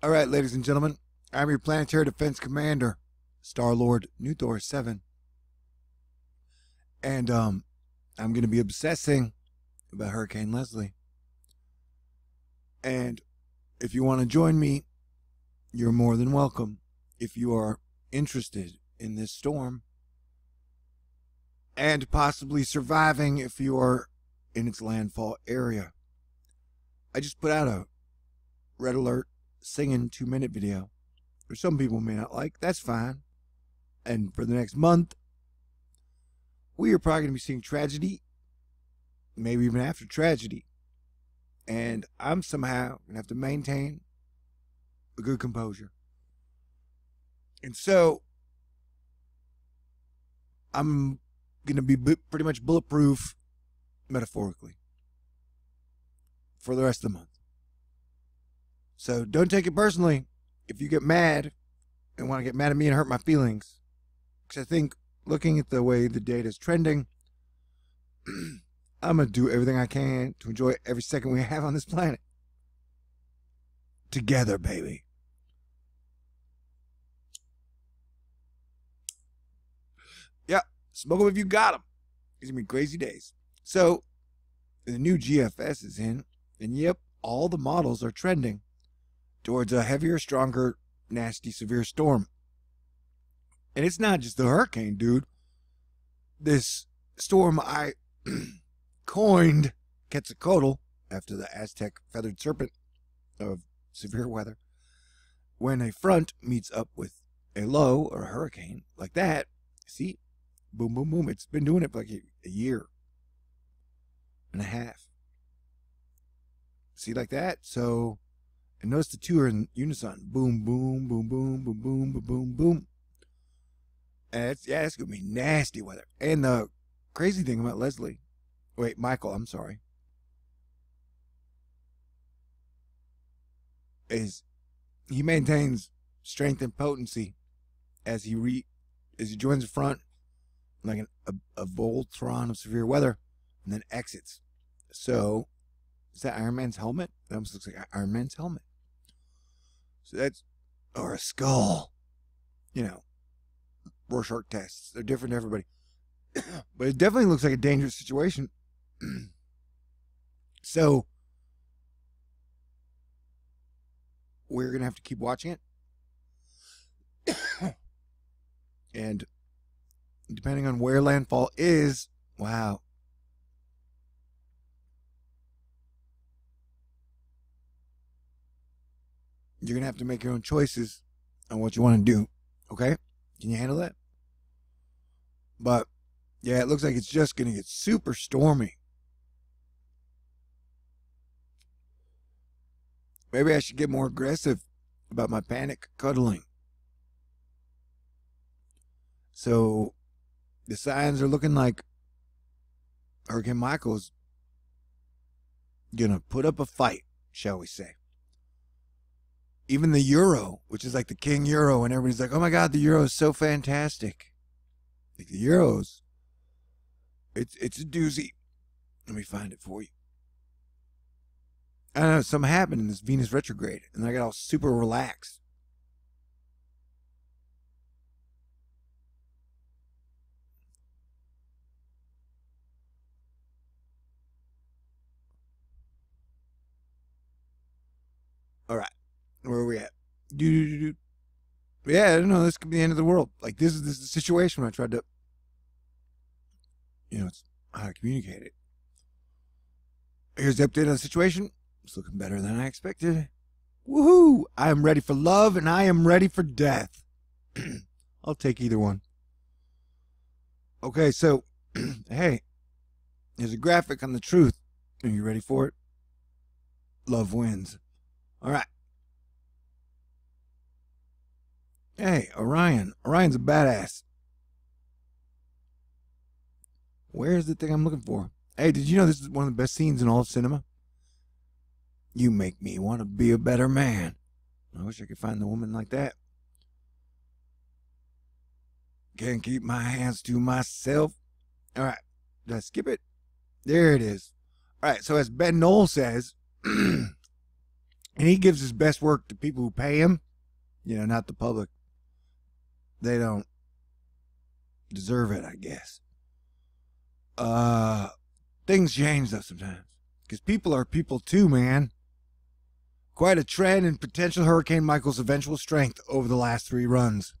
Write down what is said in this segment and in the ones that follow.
All right, ladies and gentlemen, I'm your planetary defense commander, Star Lord Nuthor 7. And um I'm going to be obsessing about Hurricane Leslie. And if you want to join me, you're more than welcome. If you are interested in this storm and possibly surviving if you are in its landfall area. I just put out a red alert singing two minute video, which some people may not like. That's fine. And for the next month, we are probably going to be seeing tragedy, maybe even after tragedy. And I'm somehow going to have to maintain a good composure. And so I'm going to be pretty much bulletproof metaphorically for the rest of the month. So don't take it personally if you get mad and want to get mad at me and hurt my feelings. Because I think looking at the way the data is trending, I'm going to do everything I can to enjoy every second we have on this planet. Together, baby. Yeah, smoke them if you got them. These going to be crazy days. So, the new GFS is in, and yep, all the models are trending towards a heavier, stronger, nasty, severe storm. And it's not just the hurricane, dude. This storm I coined Quetzalcoatl after the Aztec feathered serpent of severe weather. When a front meets up with a low or a hurricane like that, see, boom, boom, boom. It's been doing it for like a, a year and a half. See, like that? So and notice the two are in unison. Boom, boom, boom, boom, boom, boom, boom, boom, boom. And it's, yeah, it's going to be nasty weather. And the crazy thing about Leslie, wait, Michael, I'm sorry, is he maintains strength and potency as he re as he joins the front like an, a, a Voltron of severe weather and then exits. So, is that Iron Man's helmet? That almost looks like Iron Man's helmet. So that's, or a skull. You know, Rorschach tests. They're different to everybody. but it definitely looks like a dangerous situation. so, we're to have to keep watching it. and depending on where landfall is, wow, you're going to have to make your own choices on what you want to do. Okay? Can you handle that? But yeah, it looks like it's just going to get super stormy. Maybe I should get more aggressive about my panic cuddling. So the signs are looking like Hurricane Michael's going to put up a fight, shall we say even the euro, which is like the king euro, and everybody's like, "Oh my god, the euro is so fantastic." Like the euros, it's it's a doozy. Let me find it for you. I don't know something happened in this Venus retrograde, and I got all super relaxed. All right where are we at? Do Yeah, I don't know. This could be the end of the world. Like this is this is the situation when I tried to, you know, it's how to communicate it. Here's the update on the situation. It's looking better than I expected. Woohoo! I am ready for love and I am ready for death. I'll take either one. Okay, so hey, there's a graphic on the truth. Are you ready for it? Love wins. All right. Hey, Orion. Orion's a badass. Where's the thing I'm looking for? Hey, did you know this is one of the best scenes in all of cinema? You make me want to be a better man. I wish I could find a woman like that. Can't keep my hands to myself. All right. Did I skip it? There it is. All right. So as Ben Noll says, And he gives his best work to people who pay him, you know, not the public. They don't deserve it, I guess. Uh, things change though sometimes. Because people are people too, man. Quite a trend in potential Hurricane Michael's eventual strength over the last three runs.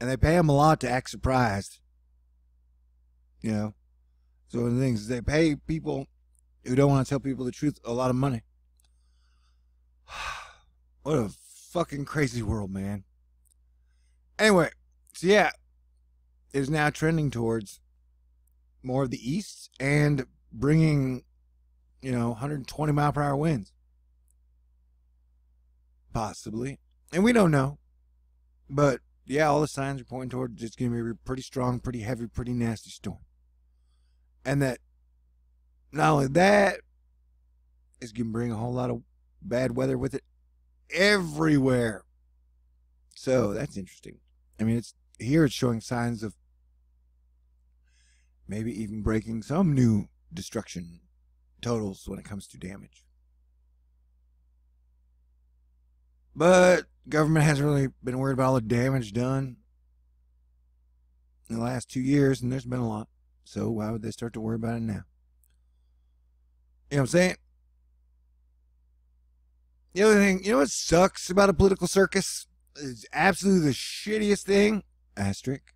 And they pay him a lot to act surprised. You know? So the things is they pay people who don't want to tell people the truth a lot of money. what a fucking crazy world, man. Anyway, so yeah, is now trending towards more of the east and bringing, you know, 120 mile per hour winds. Possibly. And we don't know. But yeah, all the signs are pointing towards it's going to be a pretty strong, pretty heavy, pretty nasty storm. And that not only that, it's going to bring a whole lot of bad weather with it everywhere. So that's interesting. I mean, it's here it's showing signs of maybe even breaking some new destruction totals when it comes to damage. But government hasn't really been worried about all the damage done in the last two years, and there's been a lot. So why would they start to worry about it now? You know what I'm saying? The other thing, you know what sucks about a political circus? It's absolutely the shittiest thing, asterisk,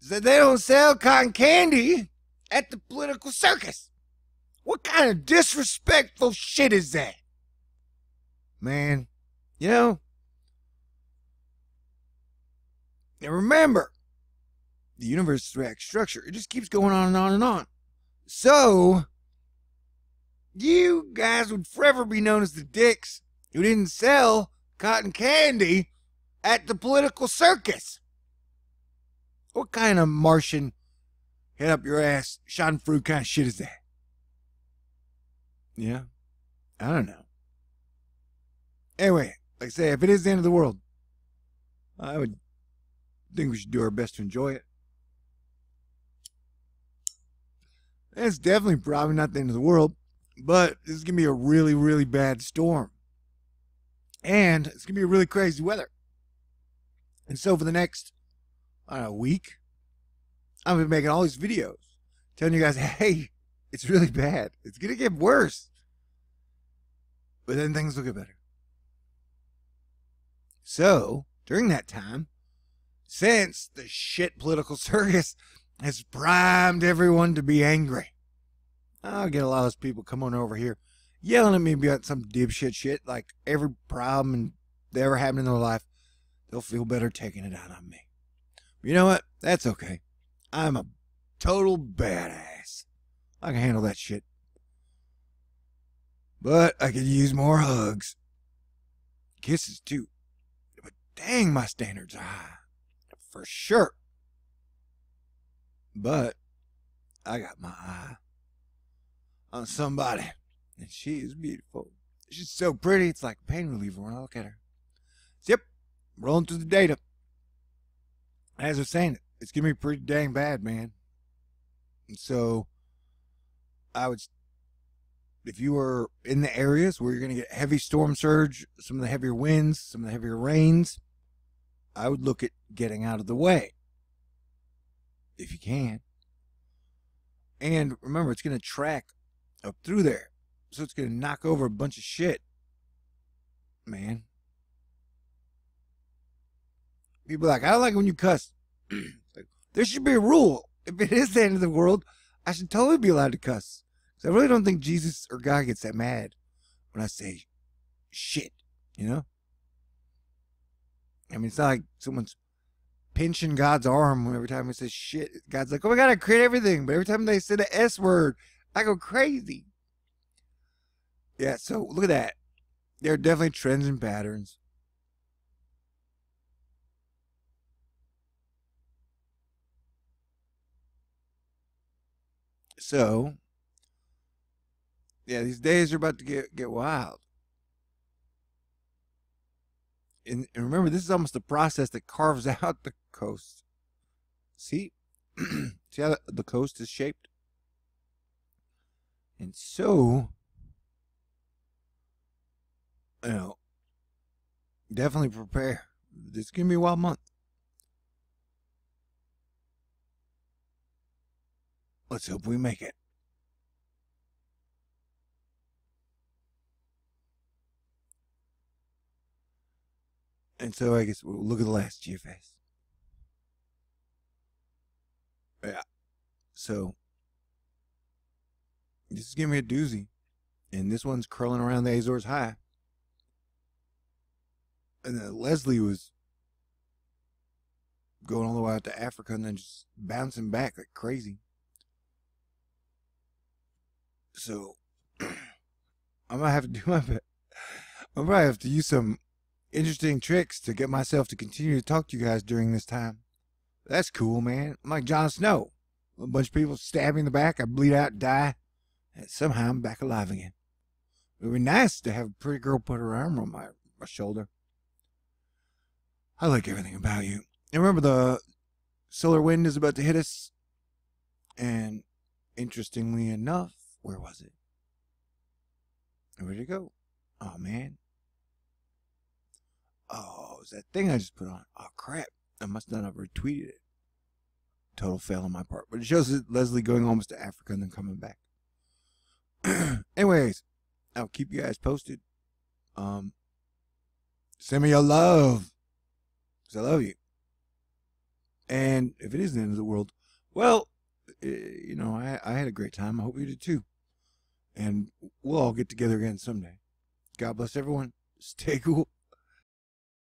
is that they don't sell cotton candy at the political circus. What kind of disrespectful shit is that? Man, you know, now remember, the universe is react structure. It just keeps going on and on and on. So, you guys would forever be known as the dicks who didn't sell cotton candy at the political circus. What kind of Martian head up your ass, Schadenfreude kind of shit is that? Yeah, I don't know. Anyway, like I say, if it is the end of the world, I would think we should do our best to enjoy it. It's definitely probably not the end of the world, but this is going to be a really, really bad storm. And it's going to be a really crazy weather. And so for the next, I don't know, week, I'm going to be making all these videos telling you guys, hey, it's really bad. It's going to get worse. But then things will get better. So, during that time, since the shit political circus has primed everyone to be angry, I'll get a lot of those people coming over here yelling at me about some dipshit shit, like every problem they ever had in their life, they'll feel better taking it out on me. You know what? That's okay. I'm a total badass. I can handle that shit. But I could use more hugs. Kisses too. But dang, my standards are high. For sure. But I got my eye on somebody. And she is beautiful. She's so pretty, it's like pain reliever when I look at her. Yep, rolling through the data. As I was saying, it's going to be pretty dang bad, man. And so, I would, if you were in the areas where you're going to get heavy storm surge, some of the heavier winds, some of the heavier rains, I would look at getting out of the way. If you can. And remember, it's going to track up through there. So it's going to knock over a bunch of shit. Man. People like, I don't like when you cuss. like, there should be a rule. If it is the end of the world, I should totally be allowed to cuss. Because I really don't think Jesus or God gets that mad when I say shit, you know? I mean, it's not like someone's pinching God's arm every time he says shit. God's like, oh my God, I create everything. But every time they say the S word, I go crazy. Yeah, so look at that. There are definitely trends and patterns. So, yeah, these days are about to get, get wild. And, and remember, this is almost the process that carves out the coast. See? See how the, the coast is shaped? And so, you know, definitely prepare. This is gonna be a wild month. Let's hope we make it. And so I guess we'll look at the last GFS. Yeah. So this is giving me a doozy. And this one's curling around the Azores High. And then Leslie was going all the way out to Africa and then just bouncing back like crazy. So I'm gonna have to do my best. I'm probably have to use some interesting tricks to get myself to continue to talk to you guys during this time. That's cool, man. I'm like Jon Snow. A bunch of people stab me in the back, I bleed out, die, and somehow I'm back alive again. It would be nice to have a pretty girl put her arm on my, my shoulder. I like everything about you. And remember, the solar wind is about to hit us. And interestingly enough, where was it? Where'd it go? Oh, man. Oh, was that thing I just put on. Oh, crap. I must not have retweeted it. Total fail on my part. But it shows Leslie going almost to Africa and then coming back. Anyways, I'll keep you guys posted. Um, send me your love. Because I love you. And if it is the end of the world, well, eh, you know, I, I had a great time. I hope you did too. And we'll all get together again someday. God bless everyone. Stay cool.